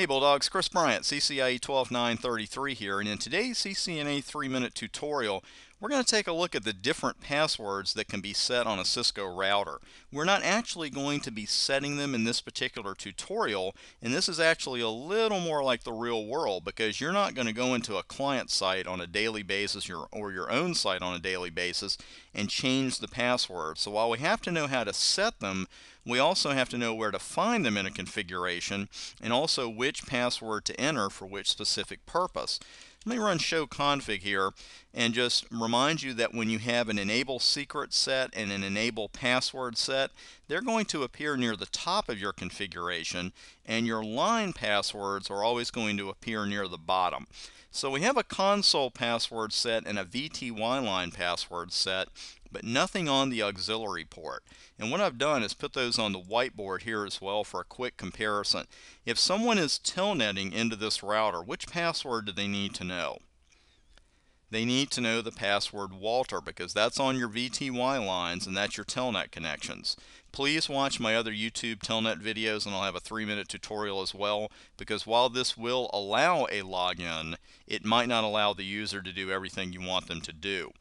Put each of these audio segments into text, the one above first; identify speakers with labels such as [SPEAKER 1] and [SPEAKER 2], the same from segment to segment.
[SPEAKER 1] Hey Bulldogs, Chris Bryant, CCIE 12933 here, and in today's CCNA 3-minute tutorial, we're going to take a look at the different passwords that can be set on a Cisco router. We're not actually going to be setting them in this particular tutorial, and this is actually a little more like the real world because you're not going to go into a client site on a daily basis or your own site on a daily basis and change the password. So while we have to know how to set them, we also have to know where to find them in a configuration and also which password to enter for which specific purpose. Let me run show config here and just remind you that when you have an enable secret set and an enable password set, they're going to appear near the top of your configuration and your line passwords are always going to appear near the bottom. So we have a console password set and a VTY line password set but nothing on the auxiliary port. And what I've done is put those on the whiteboard here as well for a quick comparison. If someone is telnetting into this router, which password do they need to know? They need to know the password Walter because that's on your VTY lines and that's your telnet connections. Please watch my other YouTube telnet videos and I'll have a three minute tutorial as well because while this will allow a login, it might not allow the user to do everything you want them to do.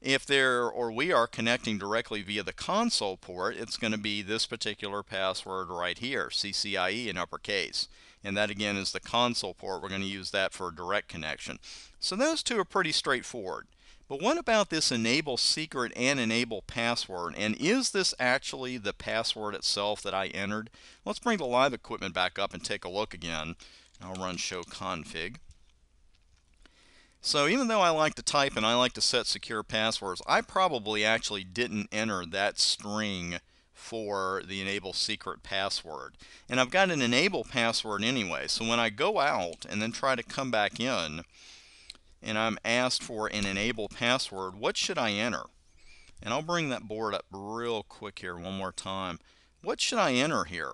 [SPEAKER 1] If they're or we are connecting directly via the console port, it's going to be this particular password right here, CCIE in uppercase. And that again is the console port. We're going to use that for a direct connection. So those two are pretty straightforward. But what about this enable secret and enable password? And is this actually the password itself that I entered? Let's bring the live equipment back up and take a look again. I'll run show config. So even though I like to type and I like to set secure passwords, I probably actually didn't enter that string for the enable secret password. And I've got an enable password anyway, so when I go out and then try to come back in and I'm asked for an enable password, what should I enter? And I'll bring that board up real quick here one more time. What should I enter here?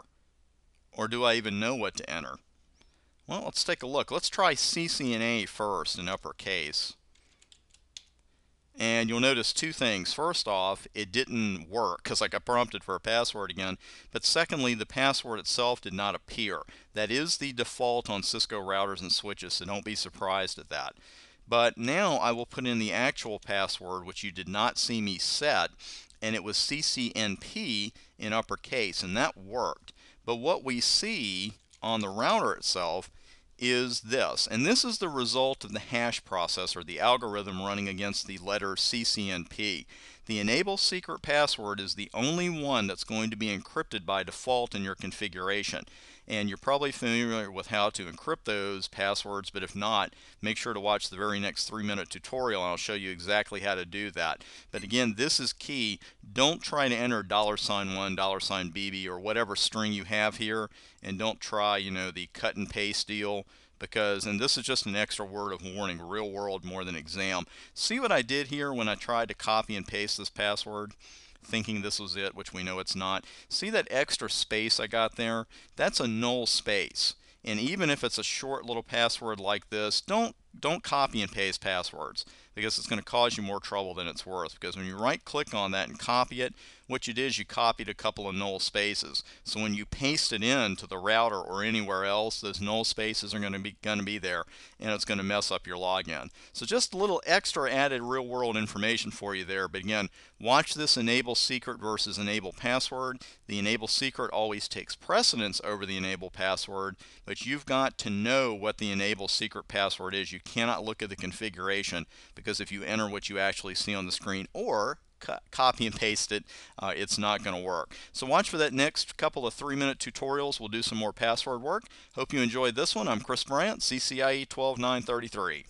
[SPEAKER 1] Or do I even know what to enter? Well, let's take a look. Let's try CCNA first in uppercase. And you'll notice two things. First off, it didn't work because I got prompted for a password again. But secondly, the password itself did not appear. That is the default on Cisco routers and switches, so don't be surprised at that. But now I will put in the actual password, which you did not see me set, and it was CCNP in uppercase, and that worked. But what we see on the router itself is this. And this is the result of the hash processor, the algorithm running against the letter CCNP. The enable secret password is the only one that's going to be encrypted by default in your configuration. And you're probably familiar with how to encrypt those passwords, but if not, make sure to watch the very next three minute tutorial and I'll show you exactly how to do that. But again, this is key. Don't try to enter dollar sign one, dollar sign BB, or whatever string you have here, and don't try, you know, the cut and paste deal because, and this is just an extra word of warning, real world more than exam. See what I did here when I tried to copy and paste this password? thinking this was it, which we know it's not. See that extra space I got there? That's a null space. And even if it's a short little password like this, don't don't copy and paste passwords because it's going to cause you more trouble than it's worth because when you right click on that and copy it what you did is you copied a couple of null spaces. So when you paste it in to the router or anywhere else those null spaces are going to be going to be there and it's going to mess up your login. So just a little extra added real world information for you there but again watch this enable secret versus enable password. The enable secret always takes precedence over the enable password but you've got to know what the enable secret password is. You cannot look at the configuration because if you enter what you actually see on the screen or copy and paste it, uh, it's not going to work. So watch for that next couple of three minute tutorials. We'll do some more password work. Hope you enjoyed this one. I'm Chris Bryant, CCIE 12933.